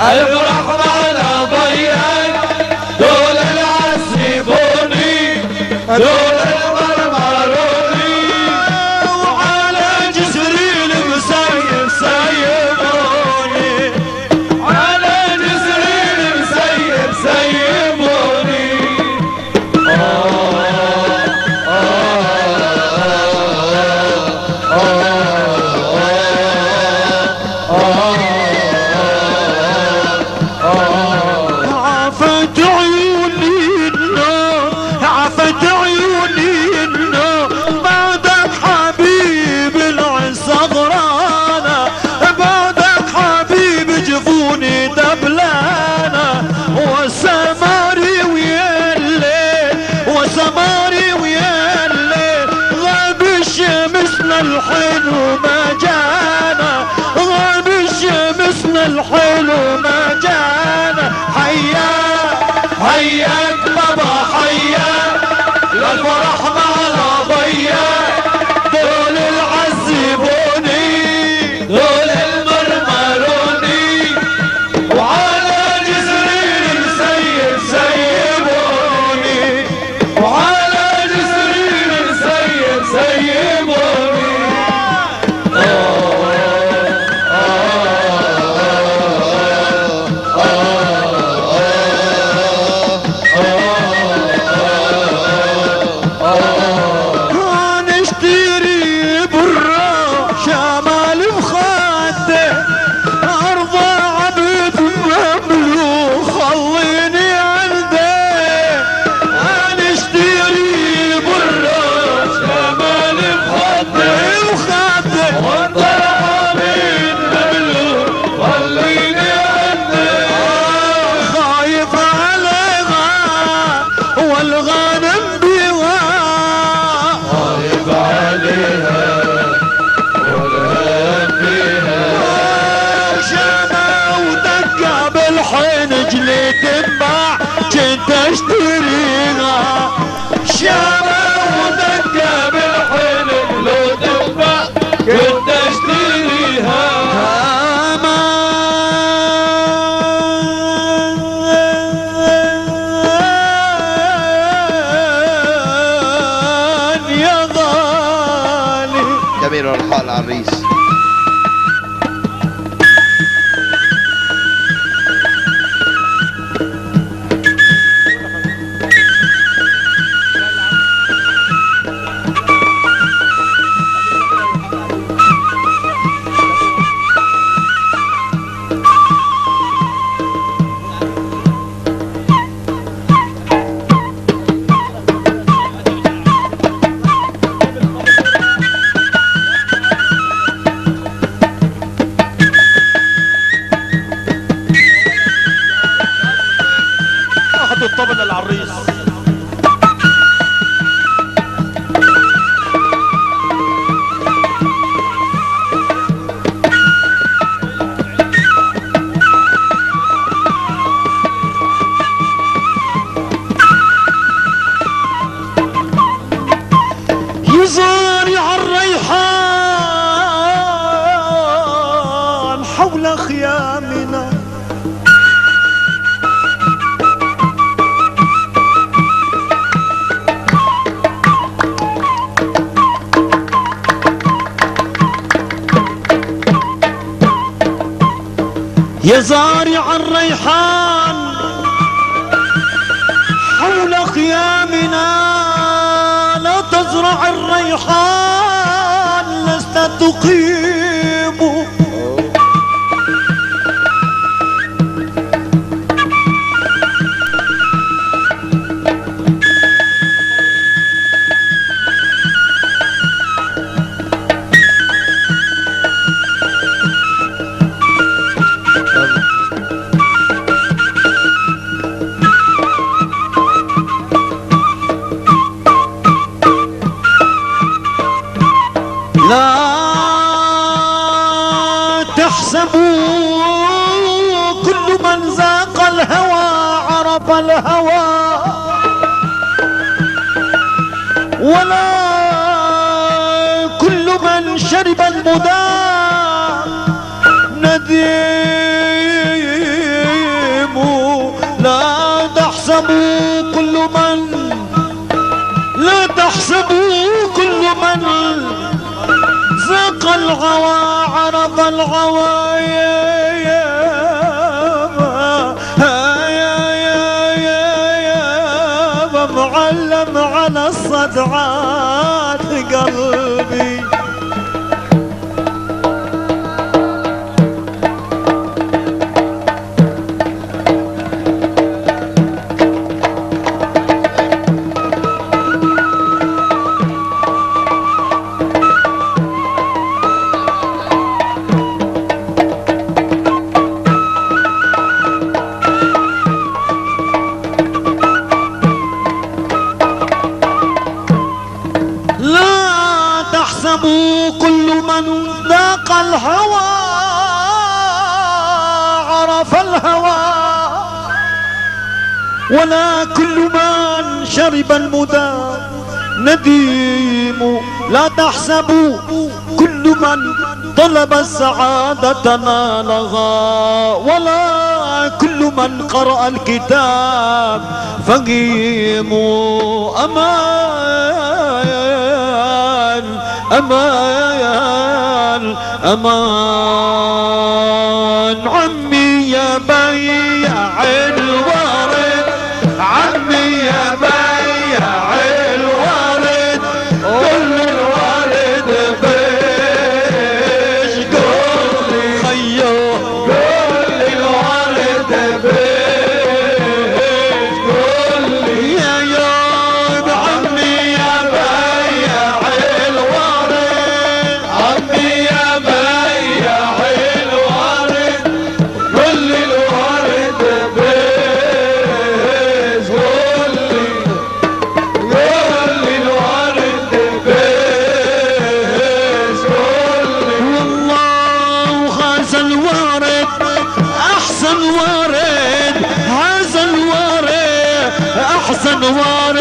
Alpha الحلو ما جانا ضرب الشمس الحلو ما وزارع الريحان حول خيامنا. يا زارع الريحان حول خيامنا. مزرع الريحان لست تقيم. تكذبوا لا تحسبوا كل من لا تحسبوا كل من ذاق العوى عرف العوايب تحسبوا كل من ذاق الهوى عرف الهوى. ولا كل من شرب المدى نديم لا تحسبوا كل من طلب السعادة نالها ولا كل من قرأ الكتاب فقيموا أمان أمان أمان. संवार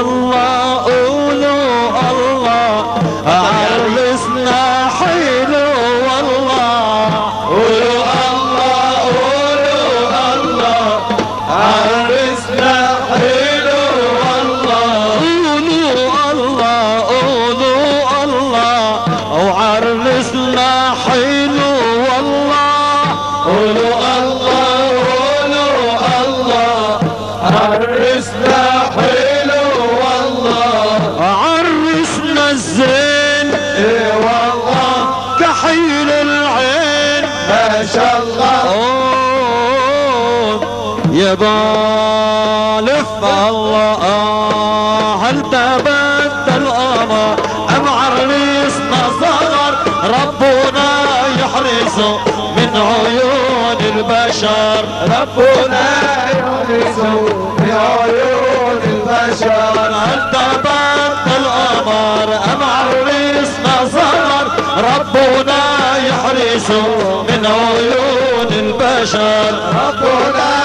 الله قولوا الله. عرسنا حلو والله. قولوا الله قولوا الله. عرسنا حلو والله. قولوا الله قولوا الله. وعرسنا حلو والله. قولوا الله قولوا الله. عرسنا جبال الله هل تبدل أمر أم عريس صغر ربنا يحرسه من عيون البشر. ربنا يحرسه من عيون البشر. هل تبدل أمر أم عريس صغر ربنا يحرسه من عيون البشر. ربنا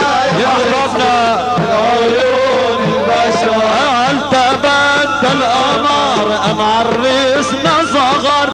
Arriba.